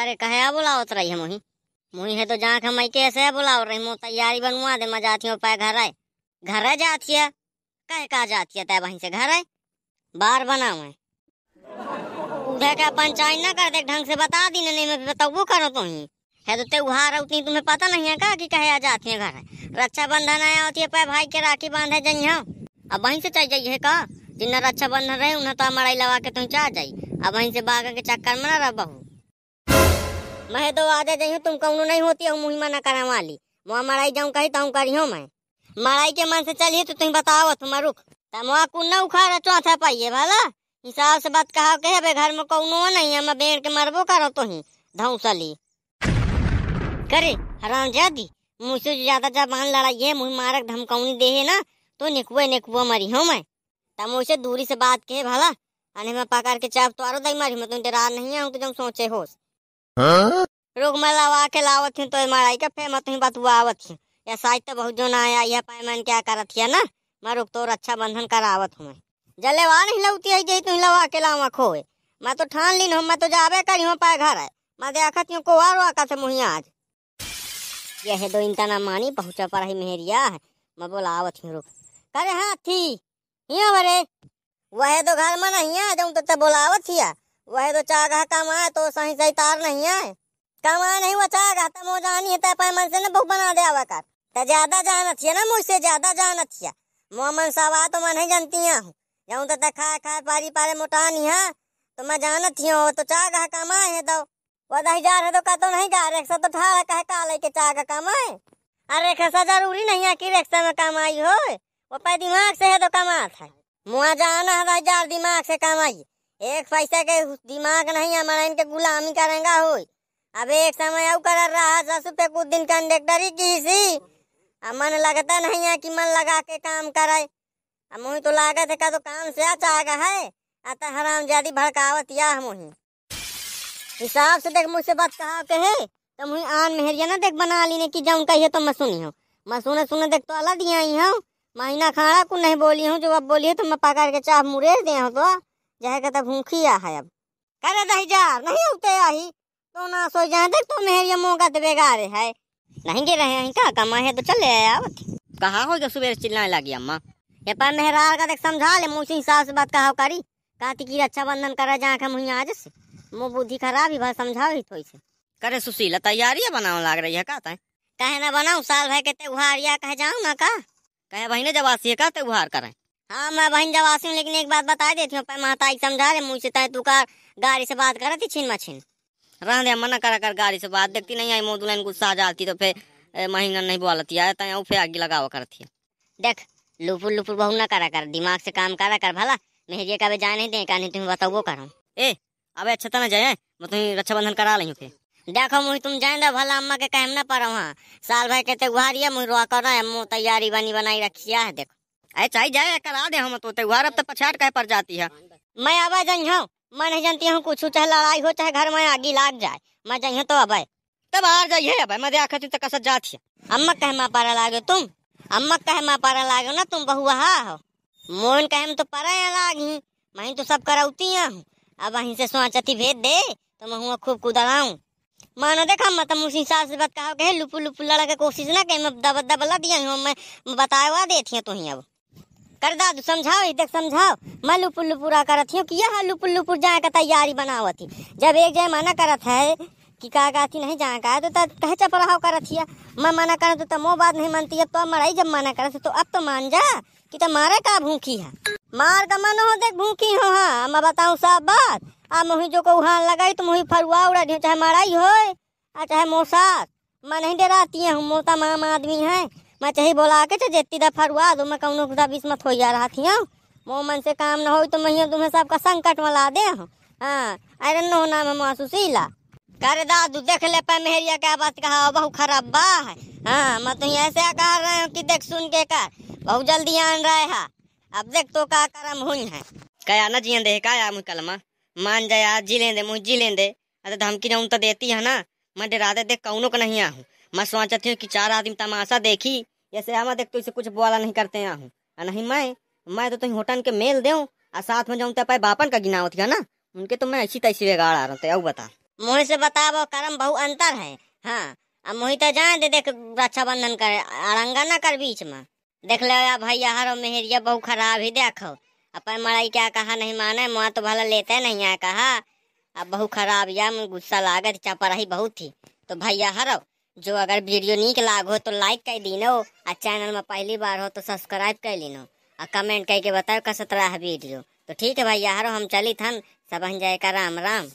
करे, कहे बुलावत रही है मुही। मुही है तो जहाँ हम के ऐसे बुलाओ रही मो तैयारी बनवा दे मैं जाती हूँ पाए घर आए। घर है जाती है? कहे, कहा जाती है? तय वहीं से घर है बार बना मैं उधर क्या पंचायत ना कर दे ढंग से बता दी नहीं मैं बताओ करो तो ही। है तो त्योहार उतनी तुम्हें पता नहीं है का कि कहे, आ जाती है घर रक्षा बंधन आया होती है पाए भाई के राखी बांधे जाइ अब वहीं से चल जाइए का जिन्ना रक्षा बंधन रहे उन्हें तो मड़ाई लगा के तुम चाह जाई। अब वहीं से बागा के चक्कर में ना रह बहू। मैं तो आ जाइए तुम कहूँ नहीं होती हूँ मुहिमा न करा वाली। मुआ मड़ाई जाऊँ कही तो करी हूँ मैं। मड़ाई के मन से चलिए तो तुम बताओ, तुम रुख तमुआ कुन उखाड़ चौथा पाइए, भला? हिसाब से बात कहा के बे घर में कौनो नहीं है, मैं बेड़ के मरबो करो तो ही धौसली करे, हराम जादी मुझसे ज़्यादा जबान लड़ाई है मुझे मारक धमकाउनी दे है ना तो निकुए निकुआ मरी हूँ मैं। तब मुझसे दूरी से बात के भला? अने मैं पकड़ के चाप तो आरो दई मारी, मैं तुम डरा नहीं आऊँ तो जब सोचे होश रोग मैं लवा के लावत हूँ तो माराई का फे मैं बतुआ आवत हूँ। या साइज़ तो बहुत जो ना आया यह पाए मैंने क्या करत है ना? मैं रुक तो रक्षा बंधन करावत हूँ मैं। जले नहीं लौती है जही तुम लवा के लावा खोए। मैं तो ठान ली हूँ मैं तो जावे करी हूँ पाए घर है मैं देखत हूँ को आरो आका से मुहिया आज। यह दो इंता ना मानी पहुँचा पर ही मेहरिया है। मैं बोला आवत हूँ रुक करे हाँ थी हिया बरे वह तो घर में नहीं है जब तो बोलावत हिया। वह तो चागा कमा तो सही सही तार नहीं है कमा नहीं वो चागा तम हो जानी है तय मन से ना बहु बना दे आवा कर। तो ज़्यादा जानत हिया ना मुझसे, ज़्यादा जानत हिया मोमन सवा तो मैं नहीं जानती हूँ जाऊँ तो खा खा पारी पारे मोटानी है तो मैं जानत हूँ तो चागा कमाए है तो। वो दही जा रहे तो का तो नहीं जा रिक्शा तो ठाड़ा कहे के चागा कमाए। अरे रिक्शा ज़रूरी नहीं है कि रिक्शा में कमाई हो वो पे दिमाग से है तो कमा था मुआ जाना है हज़ार दिमाग से कमाई एक पैसा के दिमाग नहीं है हमारा इनके गुलामी करेंगा हो अब एक समय कर रहा, दस रुपये कुछ दिन कंडक्टरी की सी अब मन लगता नहीं है कि मन लगा के काम करे अब मुही तो लागत है का तो काम से चाहेगा है। अतः हराम ज़्यादा भड़कावत या मुही। हिसाब से देख मुझसे बात कहा के है तो मुही आन मेहरिया ना देख बना ली ने कि जाऊँ कहिए तो मैं सुनी हूँ। मैं सुने सुने देख तो अलग दिया ही। हूँ महीना खाना को नहीं बोली हूँ, जो अब बोली है तो मैं पकड़ के चाह मुरेर दे तो। जाए तो भूखी आ है अब। करे दही जा नहीं उठते आई तो ना सो जाए देख तो मेहरिया मौका तो बेगारे है। नहीं गिर रहे हैं का कमा है? तो चले आवत कहा हो सुबह चिल्लाने लगी अम्मा? ये पर मेहरार का देख समझा ले मुझे हिसाब से बात कहा करी। कहती की रक्षाबंधन करा जा के मुझे आज से। मो बुद्धि खराब ही भाई समझाओ ही थोड़ी से। करे सुशीला तैयारी बनाओ लाग रही है का कहे ना बनाऊ साल भाई के त्योहार या कहे जाऊँ ना का? कहे बहने जवासी है का त्योहार करें। हाँ मैं बहन जवासी हूँ लेकिन एक बात बता देती हूँ माता समझा रहे मुझसे तय तू का गाड़ी से बात कर थी छिन मछिन। रह दे मना करा कर गाड़ी से बात देखती नहीं आई मोदुलन गुस्सा आ जाती तो फिर महीना नहीं बोलती आया तय फिर आगे लगावा करती देख लुपुर लुपुर बहु ना करा कर दिमाग से काम करा कर भला मेहरिया का जाए नहीं दे का नहीं तुम्हें बताओ करो। ए अबे अच्छा तो ना जाए मैं तुम्हें रक्षाबंधन करा ली फिर। देखो मुझे तुम जाए ना भला अम्मा के कहम ना पड़ा वहाँ साल भाई कहते गुहारिया मुझे रोआ कर रहा है मुँह तैयारी बनी बनाई रखिया है देखो। चाहिए जाए करा दे हम तो त्योहार अब तो पछाट कह पर जाती है। मैं आवा जाई मैं नहीं जानती हूँ कुछ, चाहे लड़ाई हो, चाहे घर में आगी लाग जाए, मैं जाइए तो अब तब आ जाइए अब मैं देखा तो कसत जाती है अम्मा कहे माँ पारा लागे तुम, अम्मा कहे माँ पारा लागे ना तुम, बहु हो। मोहन कहे तो पारा लागी, मैं तो सब करौती हूँ। अब वहीं से सोचती भेज दे तो मैं हुआ खूब कुदड़ाऊँ मानो देखा मत उस हिसाब से बात कहा लुपु लुपु लड़ा के कोशिश ना के मैं दब दबला दिया हूँ, मैं बताया देती हूँ तो ही अब। कर दादू समझाओ देख समझाओ। मैं लुपुर लुपुरा करत हूँ कि यह लुपुर लुपुर जाए का तैयारी बनावत जब एक जय मना करत है, कि का गाती नहीं जाए का तो कहे चपराव करत हिया मैं मना कर तो मो बात नहीं मानती है तो मराई जब मना करत तो अब तो मान जा, कि तो मारे का भूखी है। मार का मन हो देख भूखी हो हाँ। मैं बताऊँ सब बात। आ मोही जो को वहाँ लगाई तो मोही फरुआ उड़ा दी चाहे माराई हो चाहे मोसात मैं नहीं डराती हूँ मोता माम आदमी है। मैं चाहे बोला के जेती दा फरुआ दो मैं कौनो खुदा बीच मत हो जा रहा थी मो मन से काम न हो तो मैं तुम्हें सबका संकट में ला दे, हूँ। हाँ अरे नो नाम है माँ सुशीला करे दादू, देख ले पे मेहरिया क्या बात कहा बहुत खराब बा है। हाँ मैं तो ऐसे कह रहे हूँ कि देख सुन के कर बहुत जल्दी आन रहे है अब देख तो का करम हुई है। कया न जियन दे का मुझ कलमा। मान जाया जी लेंदे मुझ जी लेंदे। अरे धमकी न तो देती है ना। मैं डरा दे, देख कौनो का नहीं आहूँ मैं सोचती हूँ कि चार आदमी तमाशा देखी जैसे हम देख तो इसे कुछ बोला नहीं करते आहूँ नहीं, मैं मैं तो तुम होटल के मेल दे और साथ में जाऊँ तो बापन का गिनावत है ना? उनके तो मैं ऐसी तैसी बेगाड़ आ रहा हूँ अब बता। मोही से बताबो करम बहु अंतर है। हाँ अब मोही तो जाए दे, देख, रक्षाबंधन करे अड़ंगा ना कर बीच में। देख ले, या भैया हरो मेहरिया बहु खराब ही देखो। अपन मड़ाई क्या कहा नहीं माने, मुआ तो भला लेते नहीं है कहा। अब बहु खराब, या मुझे गुस्सा लागत, चपराही बहुत थी। तो भैया हरो जो अगर वीडियो निक लागो तो लाइक कर दीनो, आ चैनल में पहली बार हो तो सब्सक्राइब कर लीनो, आ कमेंट करके बताओ कसत रहा वीडियो। तो ठीक है भाई यार हम चली थन सब जाए का राम राम।